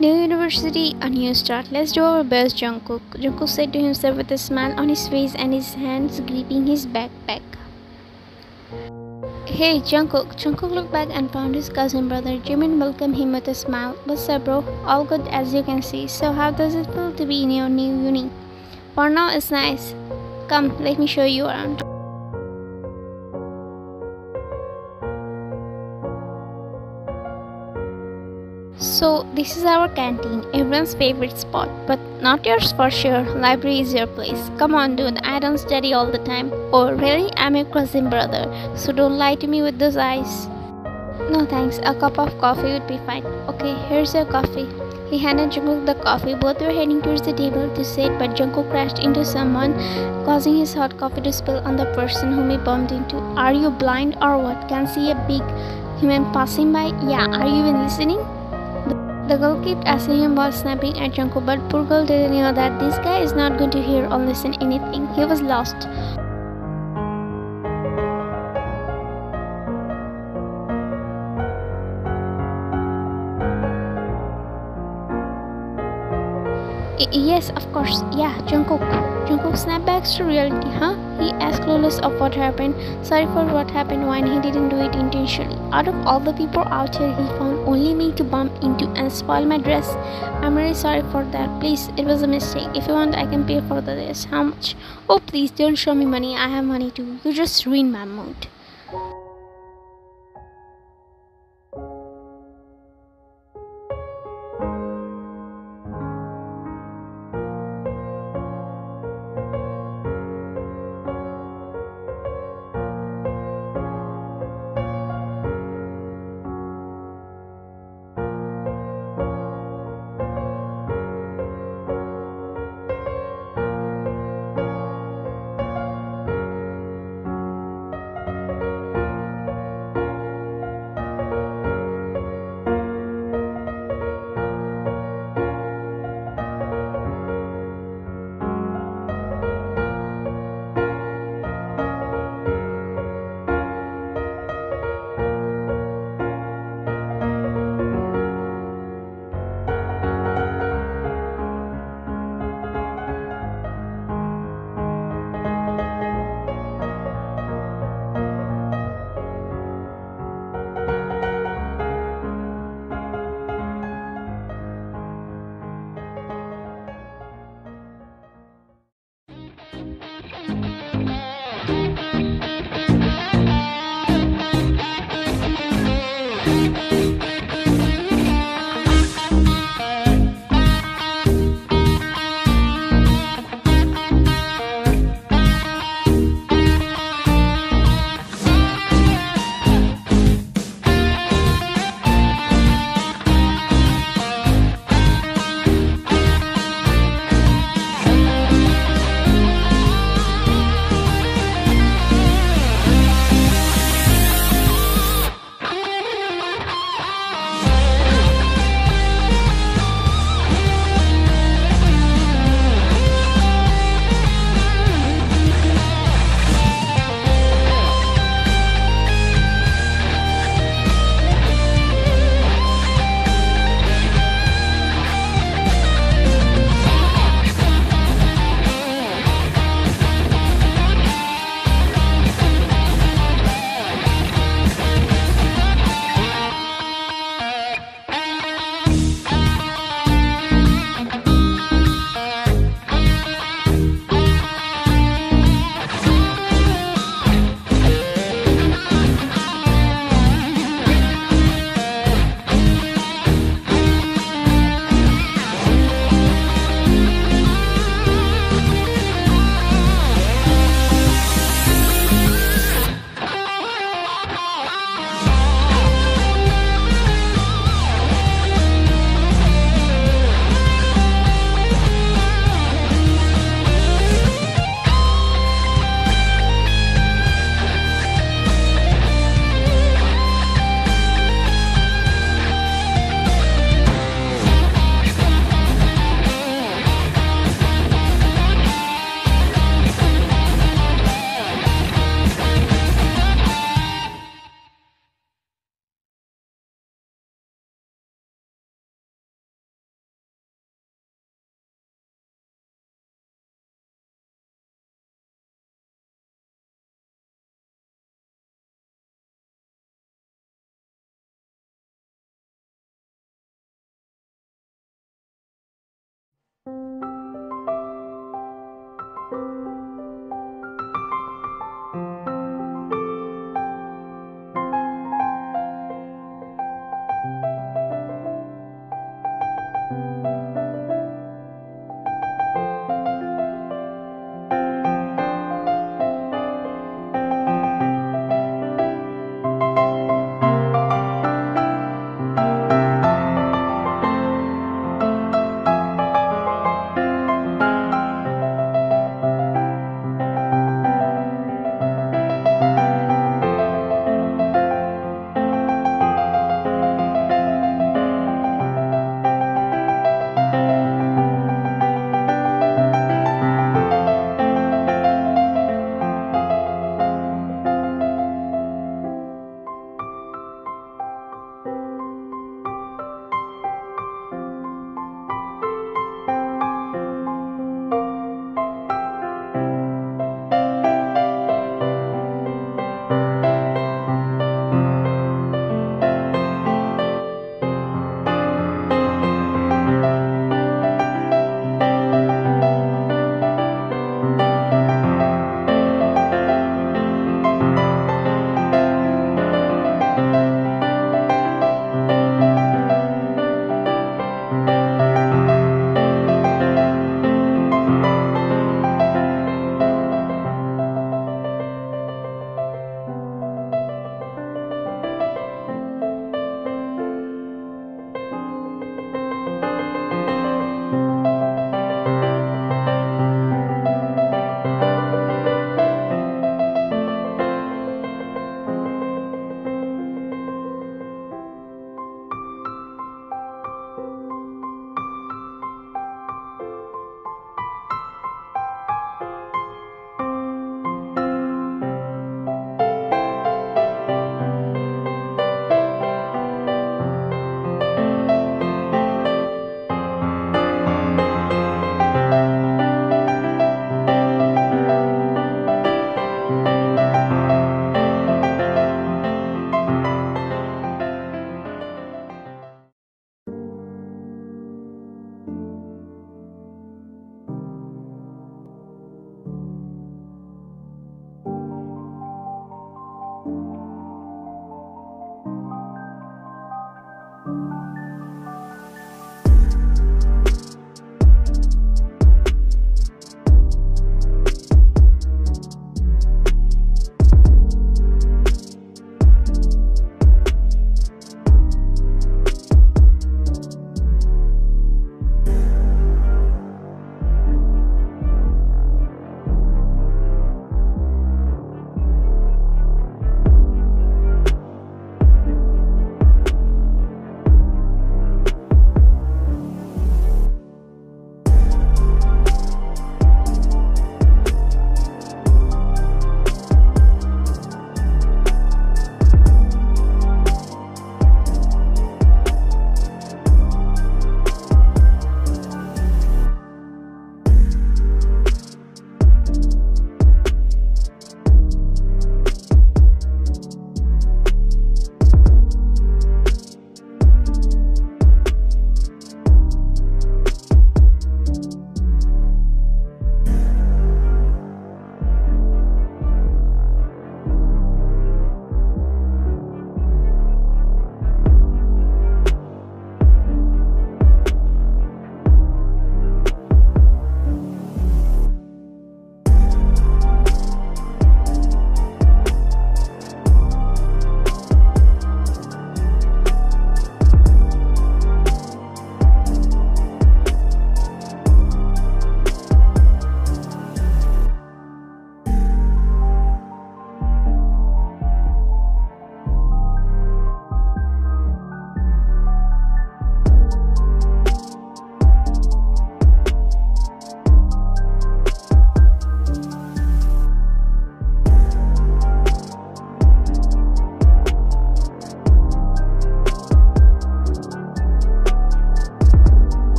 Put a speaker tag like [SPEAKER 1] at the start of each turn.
[SPEAKER 1] New university, a new start. Let's do our best, Jungkook. Jungkook said to himself with a smile on his face and his hands gripping his backpack. Hey, Jungkook. Jungkook looked back and found his cousin brother Jimin welcomed him with a smile. What's up, bro? All good as you can see. So, how does it feel to be in your new uni? For now, it's nice. Come, let me show you around. So, this is our canteen, everyone's favorite spot, but not yours for sure. Library is your place. Come on, dude, I don't study all the time. Oh, really? I'm your cousin brother, so don't lie to me with those eyes. No thanks, a cup of coffee would be fine. Okay, here's your coffee. He handed Jungkook the coffee. Both were heading towards the table to sit, but Jungkook crashed into someone, causing his hot coffee to spill on the person whom he bumped into. Are you blind or what? Can't see a big human passing by? Yeah, are you even listening? The girl kept asking him while snapping at Jungkook, but poor girl didn't know that this guy is not going to hear or listen anything. He was lost. yes, of course. Yeah, Jungkook. Jungkook snapped back to reality, huh? He asked clueless of what happened. Sorry for what happened when he didn't do it intentionally. Out of all the people out here, he found only me to bump into and spoil my dress. I'm really sorry for that. Please, it was a mistake. If you want, I can pay for the dress. How much? Oh, please, don't show me money. I have money too. You just ruined my mood.